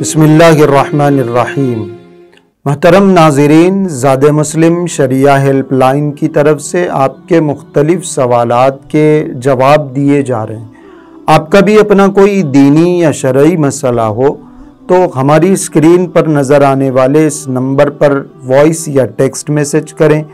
बसमीम महतरम नाजरीन, ज़ाद मुस्लिम, शरिया हेल्पलाइन की तरफ़ से आपके मुख्तलिफ़ सवाल के जवाब दिए जा रहे हैं। आपका भी अपना कोई दीनी या शरय मसला हो तो हमारी स्क्रीन पर नज़र आने वाले इस नंबर पर वॉइस या टेक्स्ट मैसेज करें।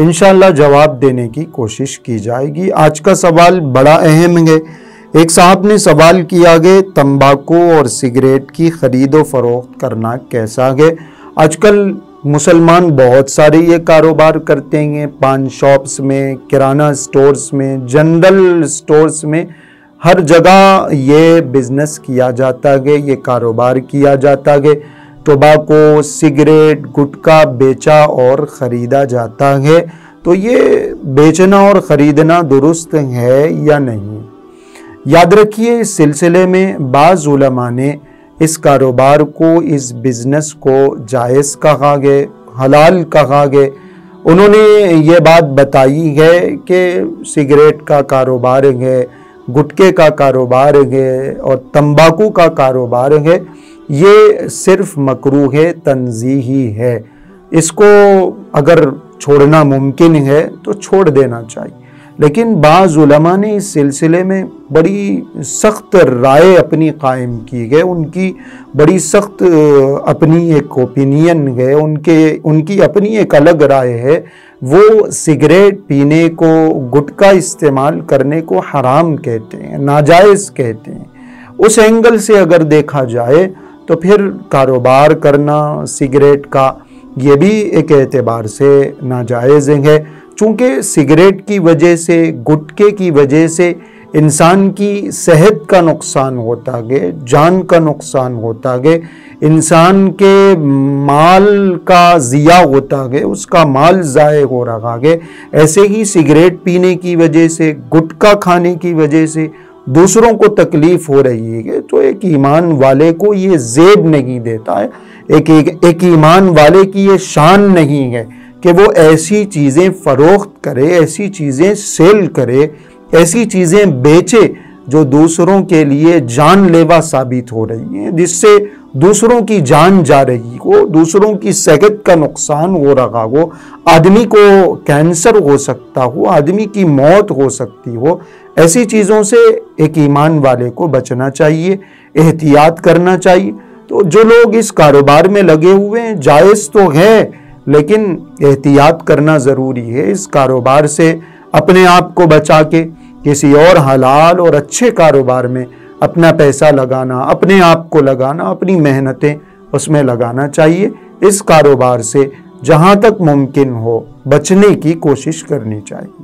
इन जवाब देने की कोशिश की जाएगी। आज का सवाल बड़ा अहम है। एक साहब ने सवाल किया गया तंबाकू और सिगरेट की खरीदो फरोख्त करना कैसा है? आजकल मुसलमान बहुत सारे ये कारोबार करते हैं, पान शॉप्स में, किराना स्टोर्स में, जनरल स्टोर्स में। हर जगह ये बिज़नेस किया जाता है, ये कारोबार किया जाता है। टोबाको सिगरेट, गुटखा बेचा और ख़रीदा जाता है। तो ये बेचना और ख़रीदना दुरुस्त है या नहीं? याद रखिए, इस सिलसिले में बाज़ ने इस कारोबार को, इस बिज़नेस को जायज़ कहा गए हलाल कहा गए उन्होंने ये बात बताई है कि सिगरेट का कारोबार है, गुटके का कारोबार है और तंबाकू का कारोबार है। ये सिर्फ़ मकरू है तंजीही है। इसको अगर छोड़ना मुमकिन है तो छोड़ देना चाहिए। लेकिन बाज़ ने इस सिलसिले में बड़ी सख्त राय अपनी कायम की, गए उनकी बड़ी सख्त अपनी एक ओपिनियन है उनके, उनकी अपनी एक अलग राय है, वो सिगरेट पीने को गुटका इस्तेमाल करने को हराम कहते हैं, नाजायज़ कहते हैं। उस एंगल से अगर देखा जाए तो फिर कारोबार करना, सिगरेट का, ये भी एक एतबार से नाजायज़ है। चूँकि सिगरेट की वजह से गुटके की वजह से इंसान की सेहत का नुकसान होता गए जान का नुकसान होता गए इंसान के माल का ज़िया होता गए उसका माल ज़ाय हो रहा गए ऐसे ही सिगरेट पीने की वजह से गुटखा खाने की वजह से दूसरों को तकलीफ़ हो रही है तो एक ईमान वाले को ये जेब नहीं देता है एक एक, एक ईमान वाले की ये शान नहीं है। कि वो ऐसी चीज़ें फ़रोख्त करे, ऐसी चीज़ें सेल करे, ऐसी चीज़ें बेचे जो दूसरों के लिए जानलेवा साबित हो रही हैं, जिससे दूसरों की जान जा रही हो, दूसरों की सेहत का नुकसान हो रहा हो, आदमी को कैंसर हो सकता हो, आदमी की मौत हो सकती हो, ऐसी चीज़ों से एक ईमान वाले को बचना चाहिए, एहतियात करना चाहिए। तो जो लोग इस कारोबार में लगे हुए हैं, जायज़ तो है, लेकिन एहतियात करना ज़रूरी है इस कारोबार से अपने आप को बचा के, किसी और हलाल और अच्छे कारोबार में अपना पैसा लगाना, अपने आप को लगाना, अपनी मेहनतें उसमें लगाना चाहिए। इस कारोबार से जहाँ तक मुमकिन हो, बचने की कोशिश करनी चाहिए।